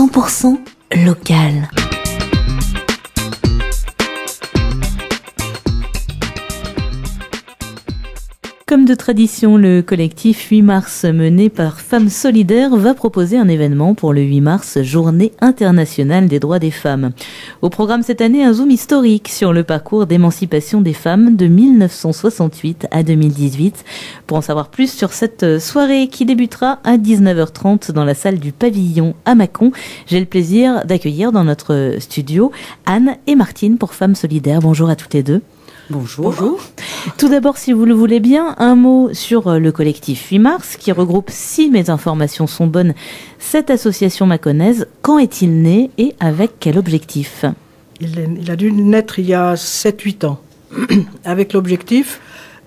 100% local. Comme de tradition, le collectif 8 mars mené par Femmes Solidaires va proposer un événement pour le 8 mars, journée internationale des droits des femmes. Au programme cette année, un zoom historique sur le parcours d'émancipation des femmes de 1968 à 2018. Pour en savoir plus sur cette soirée qui débutera à 19h30 dans la salle du pavillon à Mâcon, j'ai le plaisir d'accueillir dans notre studio Anne et Martine pour Femmes Solidaires. Bonjour à toutes les deux. Bonjour. Tout d'abord, si vous le voulez bien, un mot sur euh, le collectif 8 mars qui regroupe, si mes informations sont bonnes, cette association maconnaise. Quand est-il né et avec quel objectif? Il, a dû naître il y a 7-8 ans, avec l'objectif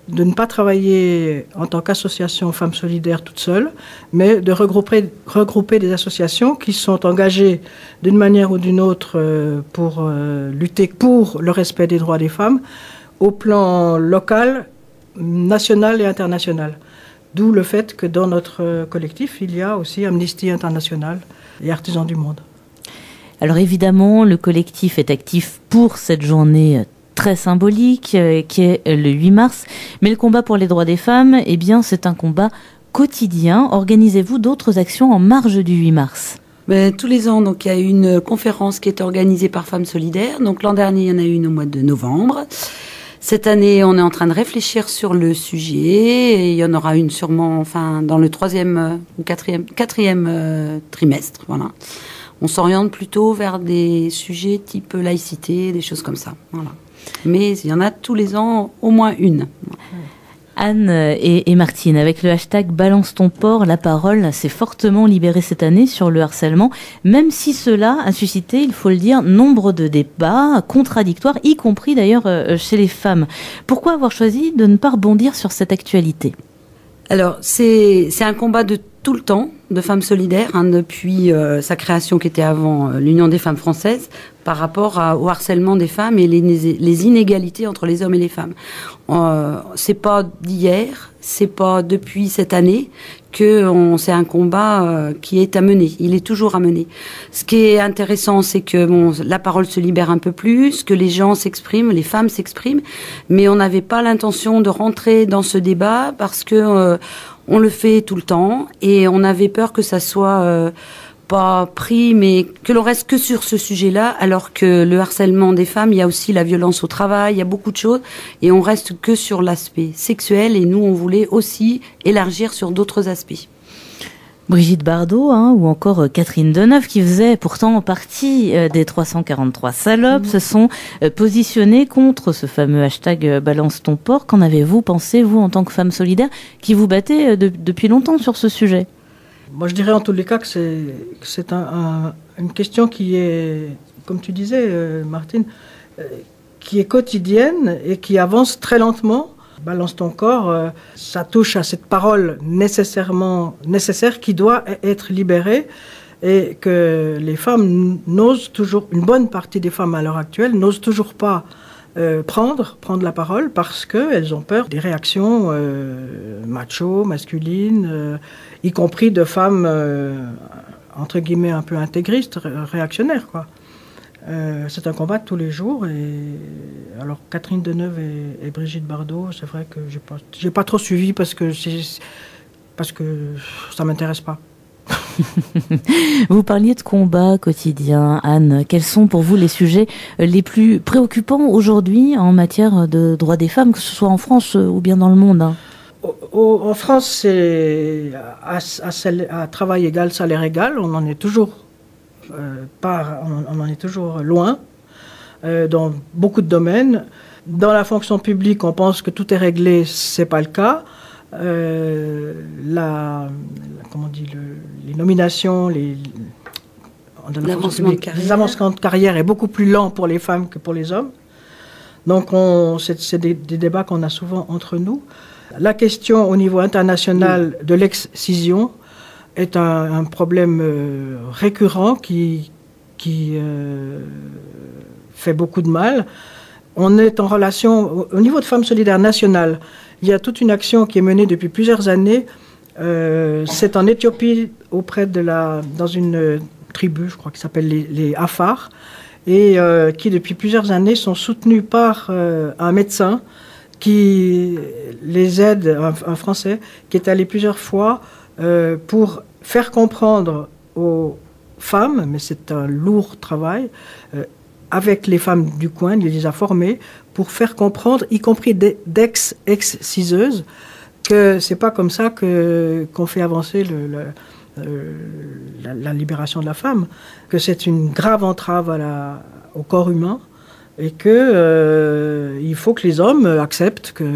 de ne pas travailler en tant qu'association Femmes Solidaires toute seule, mais de regrouper, regrouper des associations qui sont engagées d'une manière ou d'une autre euh, pour euh, lutter pour le respect des droits des femmes au plan local, national et international. D'où le fait que dans notre collectif, il y a aussi Amnesty International et Artisans du Monde. Alors évidemment, le collectif est actif pour cette journée très symbolique euh, qui est le 8 mars, mais le combat pour les droits des femmes, eh bien, c'est un combat quotidien. Organisez-vous d'autres actions en marge du 8 mars? Ben, tous les ans, donc il y a une conférence qui est organisée par Femmes Solidaires. Donc l'an dernier, il y en a eu une au mois de novembre. Cette année, on est en train de réfléchir sur le sujet et il y en aura une sûrement, enfin, dans le troisième euh, ou quatrième, euh, trimestre. Voilà. On s'oriente plutôt vers des sujets type laïcité, des choses comme ça. Voilà. Mais il y en a tous les ans au moins une. Anne et, Martine, avec le hashtag Balance ton port, la parole s'est fortement libérée cette année sur le harcèlement, même si cela a suscité, il faut le dire, nombre de débats contradictoires, y compris d'ailleurs euh, chez les femmes. Pourquoi avoir choisi de ne pas rebondir sur cette actualité? Alors, c'est un combat de tout le temps de femmes solidaires, hein, depuis euh, sa création qui était avant euh, l'Union des femmes françaises, par rapport au harcèlement des femmes et les, inégalités entre les hommes et les femmes. Euh, c'est pas d'hier, c'est pas depuis cette année que c'est un combat euh, qui est à mener. Il est toujours à mener. Ce qui est intéressant, c'est que la parole se libère un peu plus, que les gens s'expriment, les femmes s'expriment, mais on n'avait pas l'intention de rentrer dans ce débat parce que on le fait tout le temps et on avait peur que ça soit euh, pas pris, mais que l'on reste que sur ce sujet-là, alors que le harcèlement des femmes, il y a aussi la violence au travail, il y a beaucoup de choses, et on reste que sur l'aspect sexuel, et nous, on voulait aussi élargir sur d'autres aspects. Brigitte Bardot, hein, ou encore euh, Catherine Deneuve, qui faisait pourtant partie euh, des 343 salopes, se sont positionnées contre ce fameux hashtag Balance ton porc. Qu'en avez-vous pensé, vous, en tant que femme solidaire, qui vous battez depuis longtemps sur ce sujet? Moi, je dirais en tous les cas que c'est une question qui est, comme tu disais, euh, Martine, euh, qui est quotidienne et qui avance très lentement. Balance ton corps, euh, ça touche à cette parole nécessairement nécessaire qui doit e-, être libérée et que les femmes n'osent toujours, une bonne partie des femmes à l'heure actuelle n'osent toujours pas prendre, prendre la parole parce qu'elles ont peur des réactions macho, masculines, y compris de femmes, euh, entre guillemets, un peu intégristes, réactionnaires, quoi. Euh, c'est un combat de tous les jours. Et alors Catherine Deneuve et, et Brigitte Bardot, c'est vrai que j'ai pas, j'ai pas trop suivi parce que parce que ça m'intéresse pas. vous parliez de combat quotidien, Anne. Quels sont pour vous les sujets les plus préoccupants aujourd'hui en matière de droits des femmes, que ce soit en France ou bien dans le monde hein? En France, c'est à, travail égal, salaire égal. On en est toujours euh, on, en est toujours loin euh, dans beaucoup de domaines. Dans la fonction publique, on pense que tout est réglé, c'est pas le cas. Euh, la, comment on dit, les nominations, les, l'avancement de carrière. avancements de carrière est beaucoup plus lent pour les femmes que pour les hommes. Donc, c'est des, des, débats qu'on a souvent entre nous. La question au niveau international de l'excision est un, problème euh, récurrent qui, qui euh, fait beaucoup de mal. On est en relation, au niveau de Femmes Solidaires nationales, il y a toute une action qui est menée depuis plusieurs années. Euh, c'est en Éthiopie, auprès de la, dans une tribu, je crois, qui s'appelle les, les Afars, et qui depuis plusieurs années sont soutenus par un médecin qui les aide, un, Français, qui est allé plusieurs fois pour faire comprendre aux femmes, mais c'est un lourd travail, avec les femmes du coin, il les a formées pour faire comprendre, y compris d'ex-ex-ciseuses, que c'est pas comme ça qu'on fait avancer euh, la, libération de la femme, que c'est une grave entrave au corps humain et que euh, il faut que les hommes acceptent que,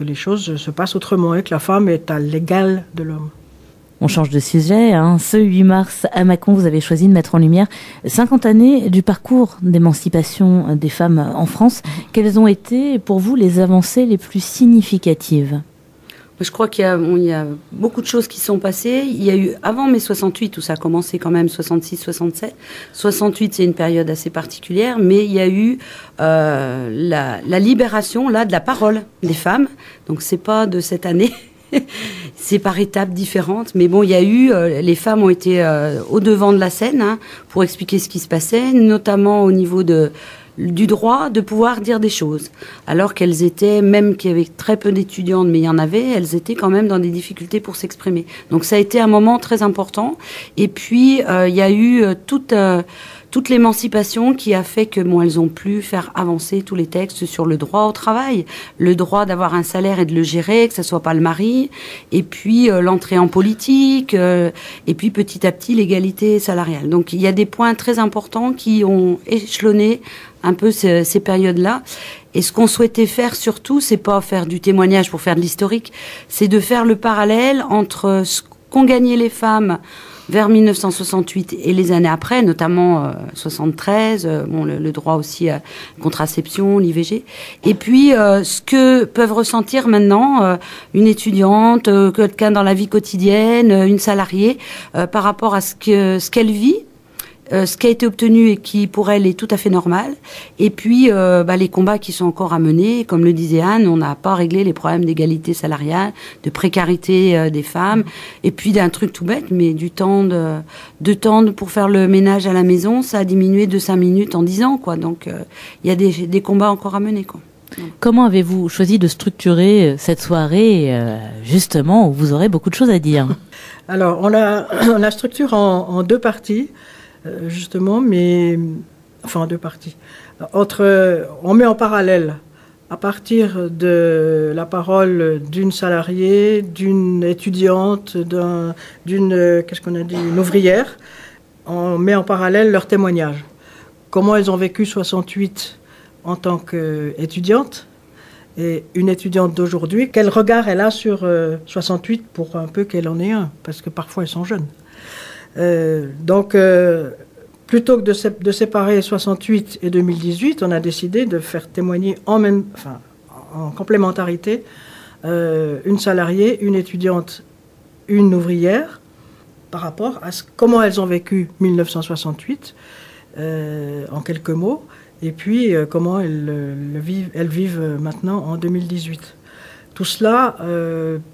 les choses se passent autrement et que la femme est à l'égal de l'homme. On change de sujet. Hein. Ce 8 mars, à Mâcon, vous avez choisi de mettre en lumière 50 années du parcours d'émancipation des femmes en France. Quelles ont été pour vous les avancées les plus significatives? Je crois qu'il y, a beaucoup de choses qui sont passées. Il y a eu, avant mai 68, où ça a commencé quand même 66, 67. 68, c'est une période assez particulière, mais il y a eu euh, la, la, libération, là, de la parole des femmes. Donc, c'est pas de cette année. c'est par étapes différentes, mais bon, il y a eu, euh, les femmes ont été euh, au devant de la scène hein, pour expliquer ce qui se passait, notamment au niveau de du droit de pouvoir dire des choses, alors qu'elles étaient, même qu'il y avait très peu d'étudiantes, mais il y en avait, elles étaient quand même dans des difficultés pour s'exprimer. Donc ça a été un moment très important. Et puis euh, il y a eu toute toute l'émancipation qui a fait que bon, elles ont pu faire avancer tous les textes sur le droit au travail, le droit d'avoir un salaire et de le gérer, que ce soit pas le mari, et puis euh, l'entrée en politique, euh, et puis petit à petit l'égalité salariale. Donc il y a des points très importants qui ont échelonné un peu ces, ces périodes-là. Et ce qu'on souhaitait faire surtout, c'est pas faire du témoignage pour faire de l'historique, c'est de faire le parallèle entre ce qu'ont gagné les femmes vers 1968 et les années après, notamment 73, euh, euh, bon, le, droit aussi à contraception, l'IVG, et puis euh, ce que peuvent ressentir maintenant une étudiante, quelqu'un dans la vie quotidienne, une salariée, par rapport à ce que ce qu'elle vit euh, ce qui a été obtenu et qui pour elle est tout à fait normal. Et puis euh, bah, les combats qui sont encore à mener, comme le disait Anne, on n'a pas réglé les problèmes d'égalité salariale, de précarité euh, des femmes, et puis d'un truc tout bête, mais du temps de, de temps pour faire le ménage à la maison, ça a diminué de 5 minutes en 10 ans, quoi. Donc il y a des, des combats encore à mener, quoi. Comment avez-vous choisi de structurer cette soirée, justement, où vous aurez beaucoup de choses à dire? Alors, on a, on a structuré en, en deux parties. Euh, justement, mais enfin en deux parties. Entre, on met en parallèle à partir de la parole d'une salariée, d'une étudiante, d'une, qu'est-ce qu'on a dit, une ouvrière, on met en parallèle leurs témoignages. Comment elles ont vécu 68 en tant qu'étudiante et une étudiante d'aujourd'hui, quel regard elle a sur 68 euh, pour un peu qu'elle en ait un, parce que parfois elles sont jeunes. Euh, donc, euh, plutôt que de, séparer 68 et 2018, on a décidé de faire témoigner en, même, en complémentarité euh, une salariée, une étudiante, une ouvrière, par rapport à comment elles ont vécu 1968, en quelques mots, et puis comment elles, le vivent, elles vivent maintenant en 2018. Tout cela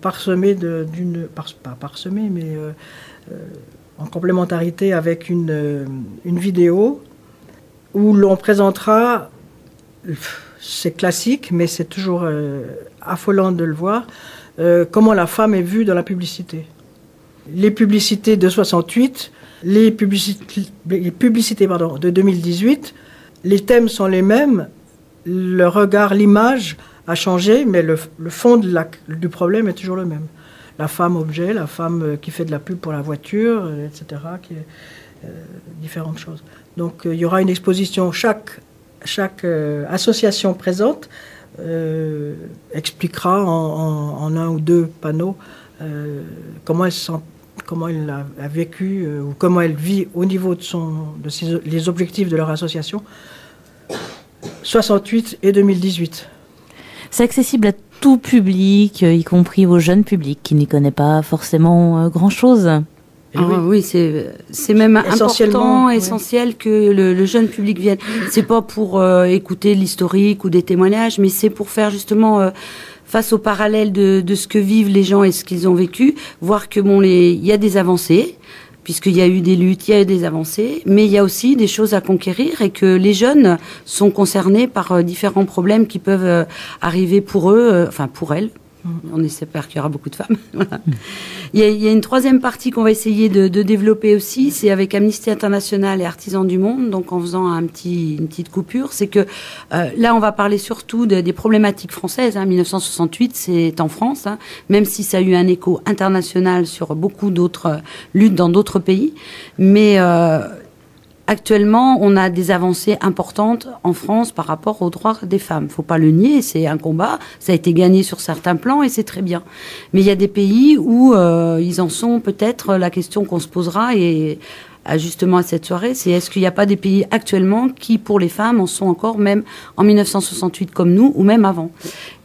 parsemé d'une, pas parsemé, mais en complémentarité avec une, euh, une vidéo où l'on présentera, c'est classique, mais c'est toujours euh, affolant de le voir, euh, comment la femme est vue dans la publicité. Les publicités de 68, les publicités, de 2018, les thèmes sont les mêmes, le regard, l'image a changé, mais le, fond du problème est toujours le même la femme objet, la femme euh, qui fait de la pub pour la voiture, euh, etc., qui euh, différentes choses. Donc il y aura une exposition, chaque, association présente expliquera en, un ou deux panneaux comment elle a, vécu ou comment elle vit au niveau de, ses, objectifs de leur association 68 et 2018. C'est accessible à tout public, euh, y compris aux jeunes publics qui n'y connaissent pas forcément euh, grand-chose. Ah, oui, c'est c'est même important, essentiel que le, jeune public vienne. C'est pas pour euh, écouter l'historique ou des témoignages, mais c'est pour faire justement face au parallèle de, de, ce que vivent les gens et ce qu'ils ont vécu, voir que bon, les il y a des avancées, puisqu'il y a eu des luttes, il y a eu des avancées, mais il y a aussi des choses à conquérir et que les jeunes sont concernés par euh, différents problèmes qui peuvent euh, arriver pour eux, euh, enfin pour elles, on espère qu'il y aura beaucoup de femmes. il, y a, une troisième partie qu'on va essayer de, développer aussi, c'est avec Amnesty International et Artisans du Monde, donc en faisant un petit, une petite coupure, c'est que euh, là on va parler surtout des problématiques françaises. 1968 hein. c'est en France, hein, même si ça a eu un écho international sur beaucoup d'autres luttes dans d'autres pays, mais euh, Actuellement, on a des avancées importantes en France par rapport aux droits des femmes. Faut pas le nier, c'est un combat. Ça a été gagné sur certains plans et c'est très bien. Mais il y a des pays où euh, ils en sont peut-être. La question qu'on se posera et justement à cette soirée, c'est est-ce qu'il n'y a pas des pays actuellement qui, pour les femmes, en sont encore même en 1968 comme nous ou même avant?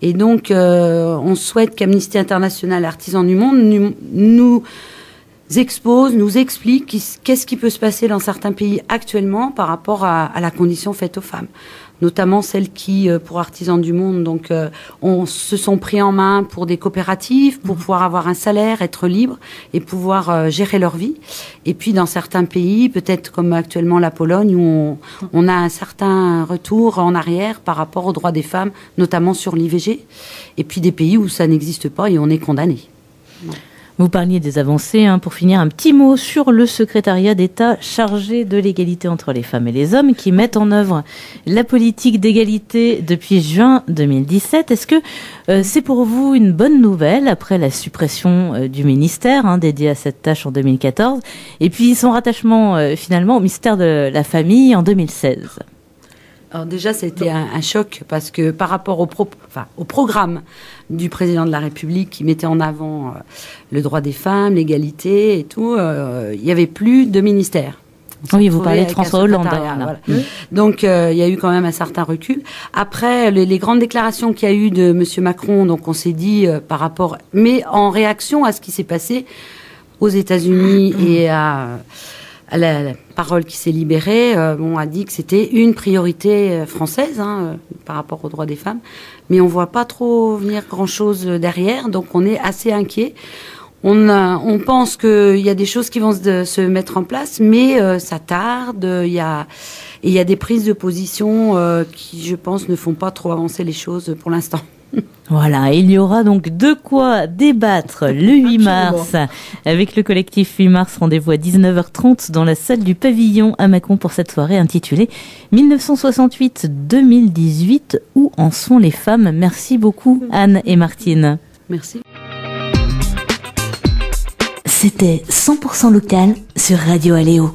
Et donc, euh, on souhaite qu'Amnesty International, Artisans du Monde, nous, nous expose, nous explique qu'est-ce qui peut se passer dans certains pays actuellement par rapport à, la condition faite aux femmes notamment celles qui, euh, pour Artisans du Monde, donc, euh, on, se sont pris en main pour des coopératives, pour mhm. pouvoir avoir un salaire, être libre et pouvoir euh, gérer leur vie. Et puis, dans certains pays, peut-être comme actuellement la Pologne, où on, on, a un certain retour en arrière par rapport aux droits des femmes, notamment sur l'IVG. Et puis, des pays où ça n'existe pas et on est condamné. Vous parliez des avancées. Hein. Pour finir, un petit mot sur le secrétariat d'État chargé de l'égalité entre les femmes et les hommes qui met en œuvre la politique d'égalité depuis juin 2017. Est-ce que euh, c'est pour vous une bonne nouvelle après la suppression euh, du ministère hein, dédié à cette tâche en 2014 et puis son rattachement euh, finalement au ministère de la Famille en 2016 alors déjà, c'était un, un, choc parce que par rapport au, pro, enfin, au programme du président de la République qui mettait en avant euh, le droit des femmes, l'égalité et tout, euh, il n'y avait plus de ministère. Oui, vous parlez de François Hollande. Voilà. Donc euh, il y a eu quand même un certain recul. Après les, les grandes déclarations qu'il y a eu de Monsieur Macron, donc on s'est dit par rapport, mais en réaction à ce qui s'est passé aux États-Unis et à la, parole qui s'est libérée, euh, bon, a dit que c'était une priorité euh, française hein, euh, par rapport aux droits des femmes, mais on voit pas trop venir grand-chose derrière, donc on est assez inquiet. On, on pense qu'il y a des choses qui vont se, se mettre en place, mais ça tarde. Il y a y a des prises de position qui, je pense, ne font pas trop avancer les choses pour l'instant. Voilà, il y aura donc de quoi débattre le 8 mars avec le collectif 8 mars. Rendez-vous à 19h30 dans la salle du pavillon à Macon pour cette soirée intitulée 1968-2018 Où en sont les femmes? Merci beaucoup Anne et Martine. Merci. C'était 100% local sur Radio Aléo.